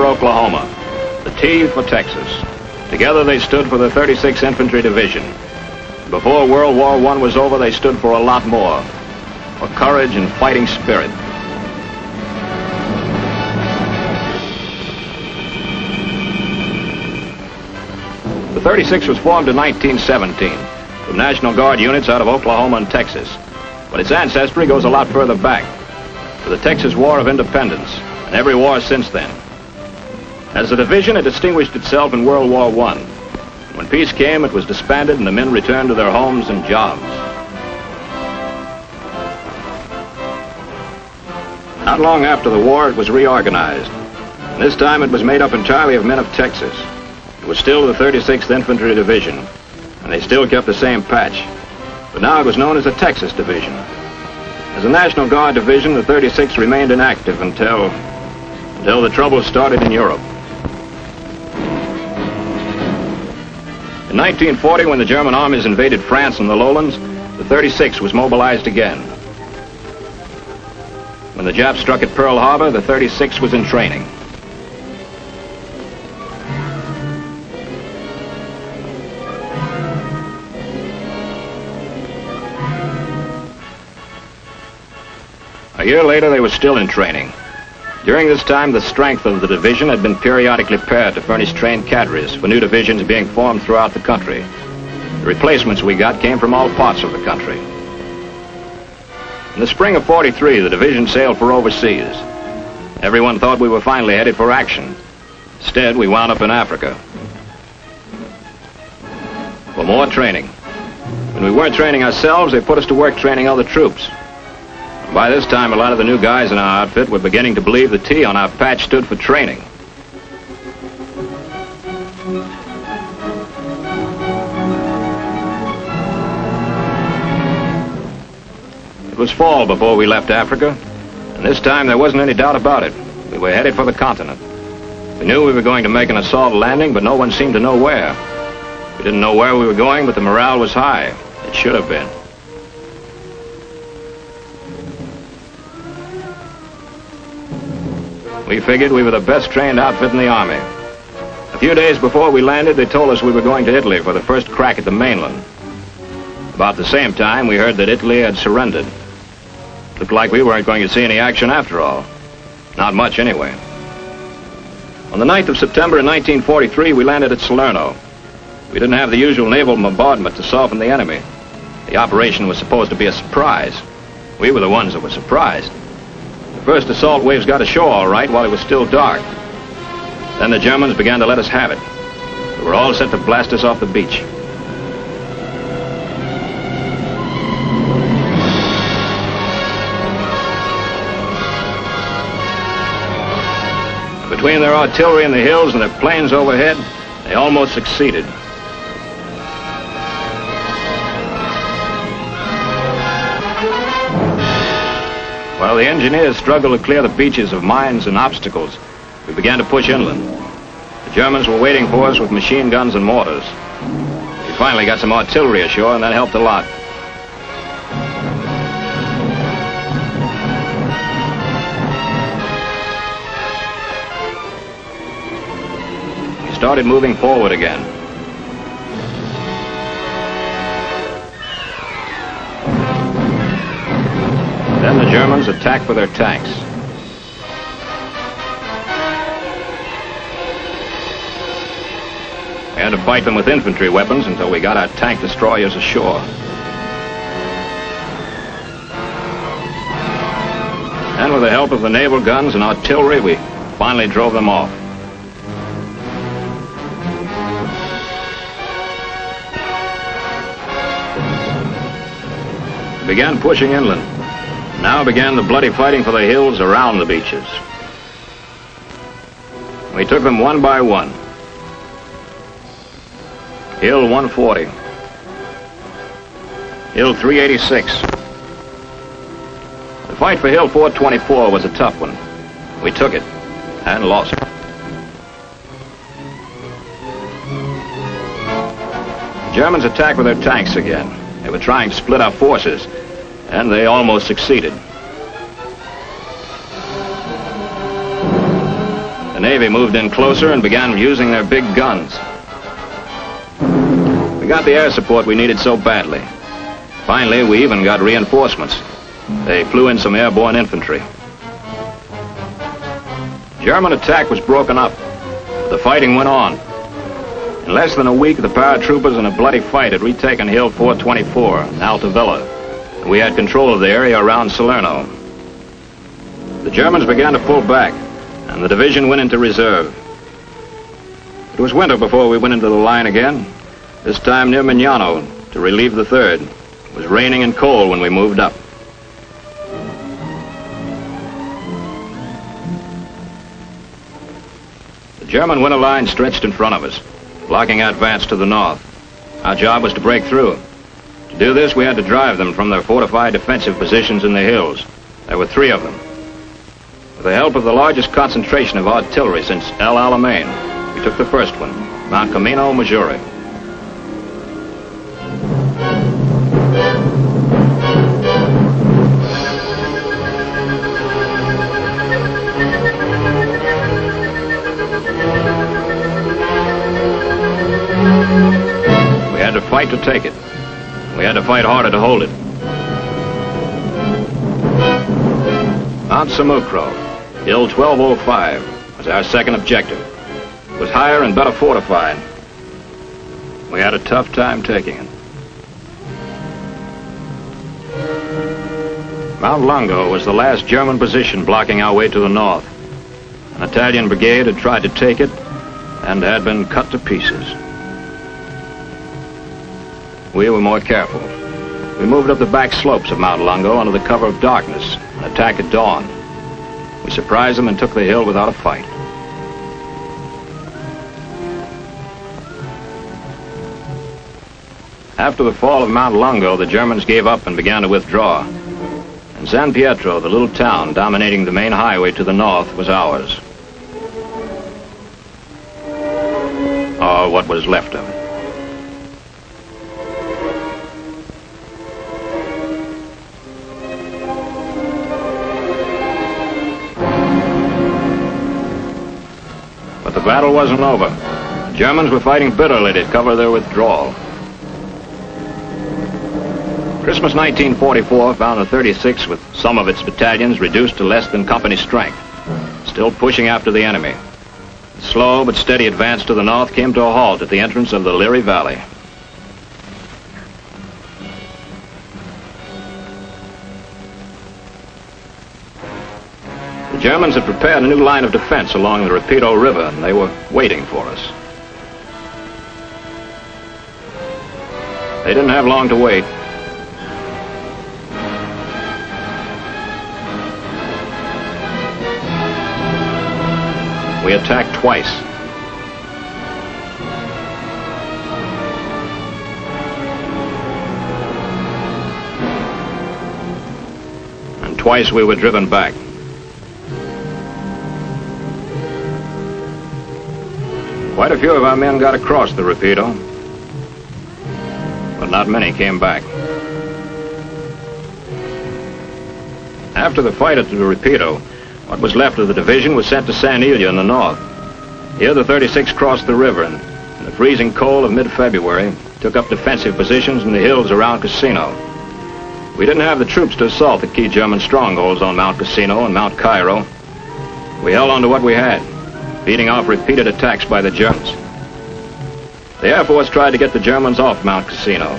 for Oklahoma, the T for Texas. Together they stood for the 36th Infantry Division. Before World War I was over, they stood for a lot more, for courage and fighting spirit. The 36th was formed in 1917 from National Guard units out of Oklahoma and Texas. But its ancestry goes a lot further back, to the Texas War of Independence, and every war since then. As a division, it distinguished itself in World War I. When peace came, it was disbanded and the men returned to their homes and jobs. Not long after the war, it was reorganized. And this time it was made up entirely of men of Texas. It was still the 36th Infantry Division, and they still kept the same patch. But now it was known as the Texas Division. As a National Guard division, the 36th remained inactive until... until the trouble started in Europe. In 1940, when the German armies invaded France and the lowlands, the 36th was mobilized again. When the Japs struck at Pearl Harbor, the 36th was in training. A year later, they were still in training. During this time, the strength of the division had been periodically pared to furnish trained cadres for new divisions being formed throughout the country. The replacements we got came from all parts of the country. In the spring of 43, the division sailed for overseas. Everyone thought we were finally headed for action. Instead, we wound up in Africa. For more training. When we weren't training ourselves, they put us to work training other troops. By this time, a lot of the new guys in our outfit were beginning to believe the T on our patch stood for training. It was fall before we left Africa, and this time there wasn't any doubt about it. We were headed for the continent. We knew we were going to make an assault landing, but no one seemed to know where. We didn't know where we were going, but the morale was high. It should have been. We figured we were the best trained outfit in the Army. A few days before we landed, they told us we were going to Italy for the first crack at the mainland. About the same time, we heard that Italy had surrendered. Looked like we weren't going to see any action after all. Not much, anyway. On the 9th of September in 1943, we landed at Salerno. We didn't have the usual naval bombardment to soften the enemy. The operation was supposed to be a surprise. We were the ones that were surprised. First assault waves got ashore all right while it was still dark. Then the Germans began to let us have it. They were all set to blast us off the beach. Between their artillery in the hills and their planes overhead, they almost succeeded. While the engineers struggled to clear the beaches of mines and obstacles, we began to push inland. The Germans were waiting for us with machine guns and mortars. We finally got some artillery ashore, and that helped a lot. We started moving forward again. Germans attacked with their tanks. We had to fight them with infantry weapons until we got our tank destroyers ashore. And with the help of the naval guns and artillery, we finally drove them off. Began pushing inland. Now began the bloody fighting for the hills around the beaches. We took them one by one. Hill 140. Hill 386. The fight for Hill 424 was a tough one. We took it and lost it. The Germans attacked with their tanks again. They were trying to split our forces. And they almost succeeded. The Navy moved in closer and began using their big guns. We got the air support we needed so badly. Finally, we even got reinforcements. They flew in some airborne infantry. German attack was broken up. The fighting went on. In less than a week, the paratroopers in a bloody fight had retaken Hill 424 in Alta We had control of the area around Salerno. The Germans began to pull back, and the division went into reserve. It was winter before we went into the line again, this time near Mignano, to relieve the 3rd. It was raining and cold when we moved up. The German winter line stretched in front of us, blocking our advance to the north. Our job was to break through. To do this, we had to drive them from their fortified defensive positions in the hills. There were three of them. With the help of the largest concentration of artillery since El Alamein, we took the first one, Mount Camino, Missouri. We had to fight to take it. We had to fight harder to hold it. Mount Sammucro, Hill 1205, was our second objective. It was higher and better fortified. We had a tough time taking it. Mount Longo was the last German position blocking our way to the north. An Italian brigade had tried to take it and had been cut to pieces. We were more careful. We moved up the back slopes of Mount Longo under the cover of darkness and attacked at dawn. We surprised them and took the hill without a fight. After the fall of Mount Longo, the Germans gave up and began to withdraw. And San Pietro, the little town dominating the main highway to the north, was ours. Or what was left of it. Battle wasn't over. The Germans were fighting bitterly to cover their withdrawal. Christmas 1944 found the 36th with some of its battalions reduced to less than company strength, still pushing after the enemy. The slow but steady advance to the north came to a halt at the entrance of the Liri Valley. Germans had prepared a new line of defense along the Rapido River, and they were waiting for us. They didn't have long to wait. We attacked twice. And twice we were driven back. Quite a few of our men got across the Rapido, but not many came back. After the fight at the Rapido, what was left of the division was sent to Sant'Elia in the north. Here the 36th crossed the river and in the freezing cold of mid-February took up defensive positions in the hills around Cassino. We didn't have the troops to assault the key German strongholds on Mount Cassino and Mount Cairo. We held on to what we had, beating off repeated attacks by the Germans. The Air Force tried to get the Germans off Mount Cassino.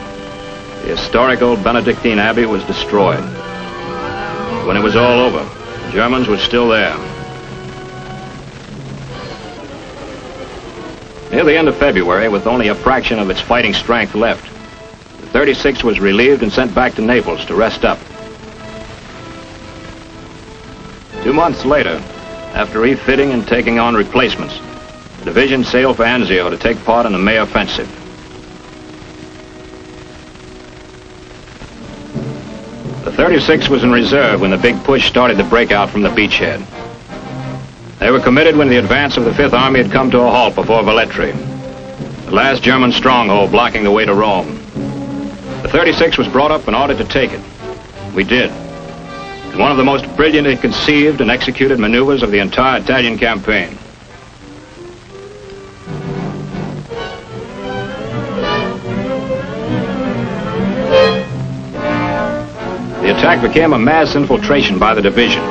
The historic old Benedictine Abbey was destroyed. When it was all over, the Germans were still there. Near the end of February, with only a fraction of its fighting strength left, the 36th was relieved and sent back to Naples to rest up. Two months later, after refitting and taking on replacements, the division sailed for Anzio to take part in the May offensive. The 36th was in reserve when the big push started to break out from the beachhead. They were committed when the advance of the Fifth Army had come to a halt before Velletri, the last German stronghold blocking the way to Rome. The 36th was brought up in order to take it. We did one of the most brilliantly conceived and executed maneuvers of the entire Italian campaign. The attack became a mass infiltration by the division.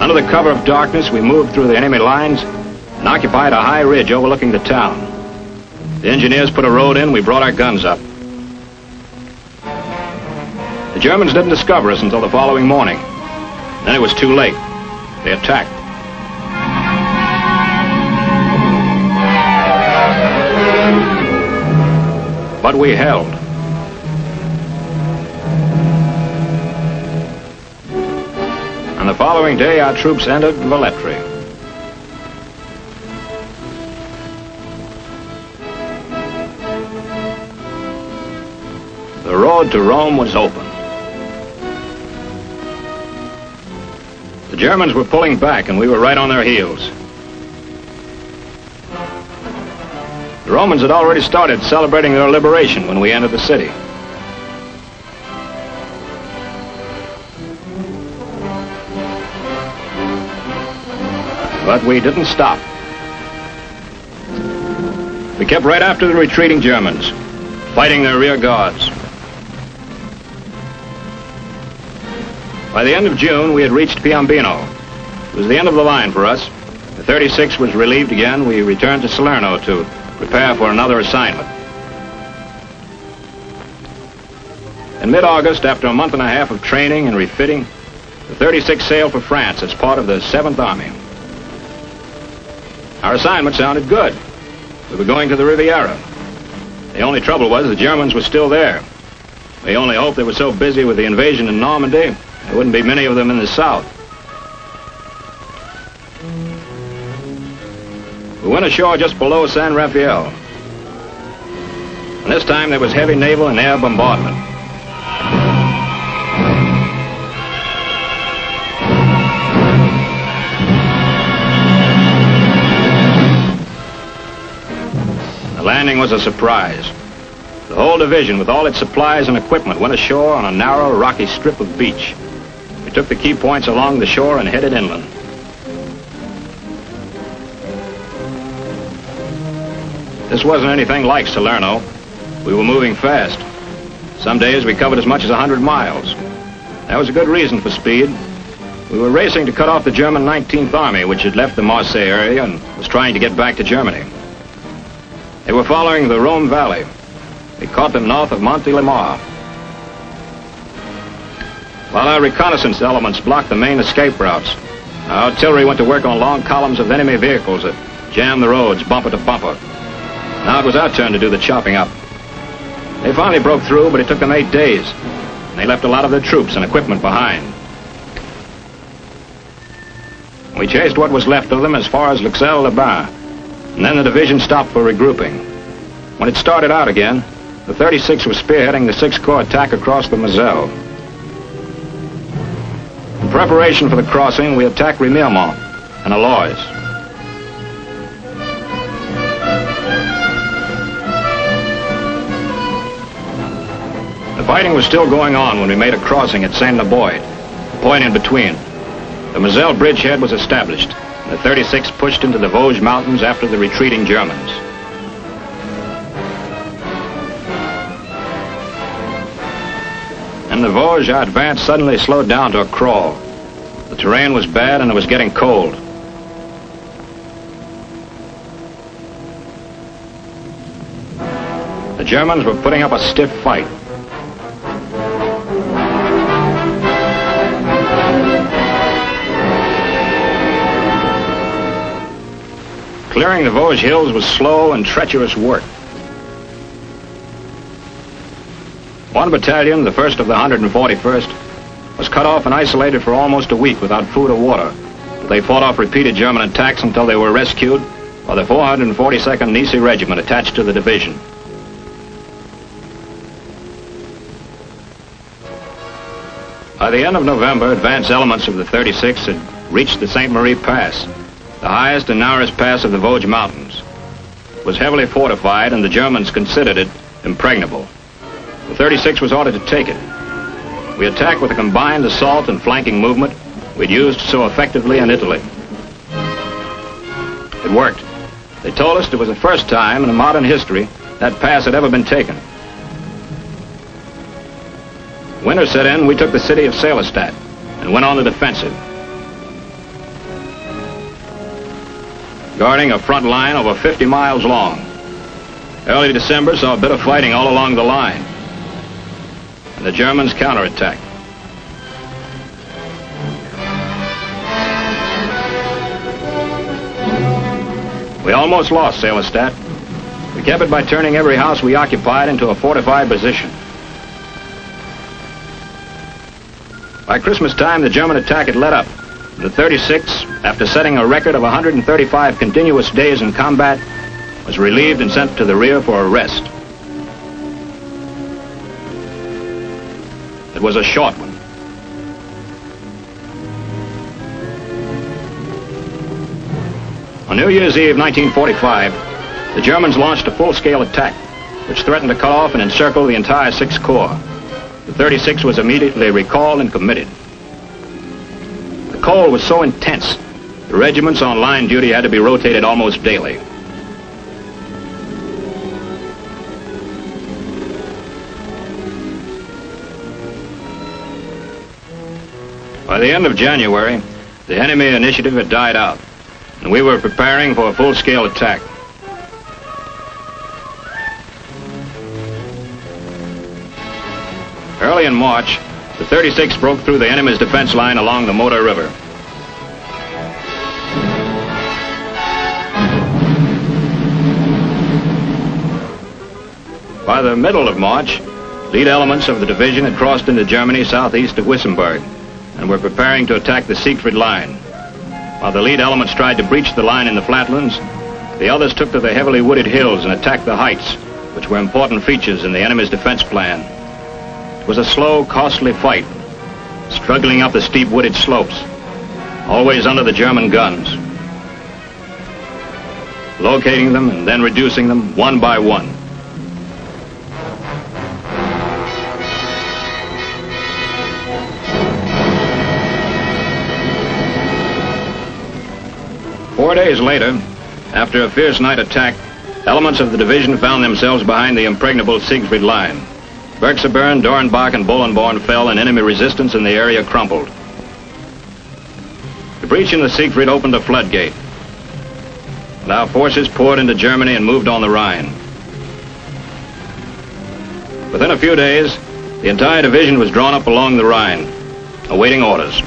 Under the cover of darkness, we moved through the enemy lines and occupied a high ridge overlooking the town. The engineers put a road in, we brought our guns up. The Germans didn't discover us until the following morning. Then it was too late. They attacked. But we held. And the following day, our troops entered Velletri. The road to Rome was open. Germans were pulling back, and we were right on their heels. The Romans had already started celebrating their liberation when we entered the city. But we didn't stop. We kept right after the retreating Germans, fighting their rear guards. By the end of June, we had reached Piombino. It was the end of the line for us. The 36 was relieved again. We returned to Salerno to prepare for another assignment. In mid-August, after a month and a half of training and refitting, the 36 sailed for France as part of the 7th Army. Our assignment sounded good. We were going to the Riviera. The only trouble was the Germans were still there. We only hoped they were so busy with the invasion in Normandy, there wouldn't be many of them in the south. We went ashore just below San Rafael. And this time there was heavy naval and air bombardment. The landing was a surprise. The whole division, with all its supplies and equipment, went ashore on a narrow, rocky strip of beach. Took the key points along the shore and headed inland. This wasn't anything like Salerno. We were moving fast. Some days we covered as much as 100 miles. That was a good reason for speed. We were racing to cut off the German 19th Army, which had left the Marseille area and was trying to get back to Germany. They were following the Rhone Valley. We caught them north of Monte Montélimar. While our reconnaissance elements blocked the main escape routes, our artillery went to work on long columns of enemy vehicles that jammed the roads bumper to bumper. Now it was our turn to do the chopping up. They finally broke through, but it took them eight days. And they left a lot of their troops and equipment behind. We chased what was left of them as far as Luxeuil-les-Bains, and then the division stopped for regrouping. When it started out again, the 36th was spearheading the 6th Corps attack across the Moselle. In preparation for the crossing, we attacked Remiremont and Éloyes. The fighting was still going on when we made a crossing at Saint-Leboid, the point in between. The Moselle bridgehead was established, and the 36 pushed into the Vosges Mountains after the retreating Germans. And the Vosges, advance suddenly slowed down to a crawl. The terrain was bad and it was getting cold. The Germans were putting up a stiff fight. Clearing the Vosges hills was slow and treacherous work. One battalion, the 1st of the 141st, was cut off and isolated for almost a week without food or water. They fought off repeated German attacks until they were rescued by the 442nd Nisei Regiment attached to the division. By the end of November, advance elements of the 36th had reached the St. Marie Pass the highest and narrowest pass of the Vosges Mountains. It was heavily fortified, and the Germans considered it impregnable. The 36th was ordered to take it. We attacked with a combined assault and flanking movement we'd used so effectively in Italy. It worked. They told us it was the first time in modern history that pass had ever been taken. Winter set in, we took the city of Sélestat and went on the defensive. Guarding a front line over 50 miles long. Early December saw a bit of fighting all along the line. And the Germans counterattacked. We almost lost Sélestat. We kept it by turning every house we occupied into a fortified position. By Christmas time, the German attack had let up. The 36, after setting a record of 135 continuous days in combat, was relieved and sent to the rear for a rest. It was a short one. On New Year's Eve 1945, the Germans launched a full-scale attack, which threatened to cut off and encircle the entire Sixth Corps. The 36 was immediately recalled and committed. The cold was so intense, the regiments on line duty had to be rotated almost daily. By the end of January, the enemy initiative had died out and we were preparing for a full-scale attack. Early in March, the 36 broke through the enemy's defense line along the Moder River. By the middle of March, lead elements of the division had crossed into Germany southeast of Wissembourg and were preparing to attack the Siegfried Line. While the lead elements tried to breach the line in the flatlands, the others took to the heavily wooded hills and attacked the heights, which were important features in the enemy's defense plan. It was a slow, costly fight, struggling up the steep wooded slopes, always under the German guns, locating them and then reducing them one by one. Four days later, after a fierce night attack, elements of the division found themselves behind the impregnable Siegfried line. Bergzabern, Dornbach, and Bohlenborn fell and enemy resistance in the area crumpled. The breach in the Siegfried opened a floodgate. And our forces poured into Germany and moved on the Rhine. Within a few days, the entire division was drawn up along the Rhine, awaiting orders.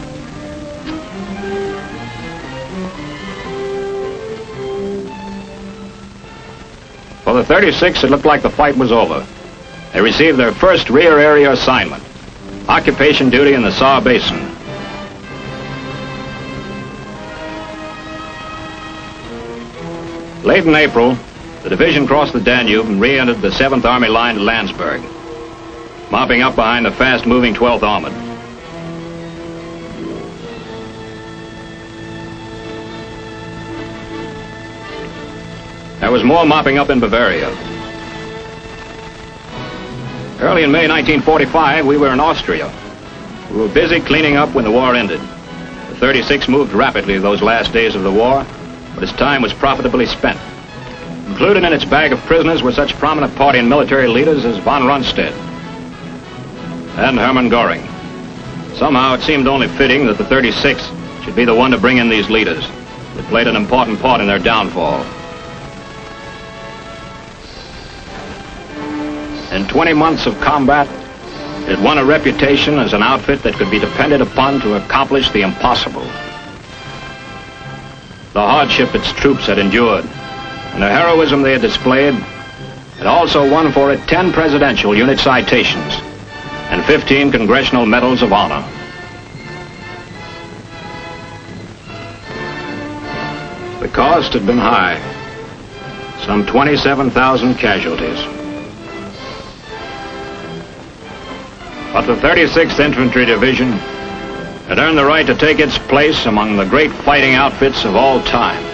For the 36, it looked like the fight was over. They received their first rear area assignment, occupation duty in the Saar Basin. Late in April, the division crossed the Danube and re-entered the 7th Army line to Landsberg, mopping up behind the fast-moving 12th Armored. There was more mopping up in Bavaria. Early in May 1945, we were in Austria. We were busy cleaning up when the war ended. The 36 moved rapidly those last days of the war, but its time was profitably spent. Included in its bag of prisoners were such prominent party and military leaders as von Rundstedt and Hermann Goring. Somehow it seemed only fitting that the 36 should be the one to bring in these leaders. They played an important part in their downfall. In 20 months of combat, it won a reputation as an outfit that could be depended upon to accomplish the impossible. The hardship its troops had endured and the heroism they had displayed had also won for it 10 presidential unit citations and 15 congressional medals of honor. The cost had been high, some 27,000 casualties. But the 36th Infantry Division had earned the right to take its place among the great fighting outfits of all time.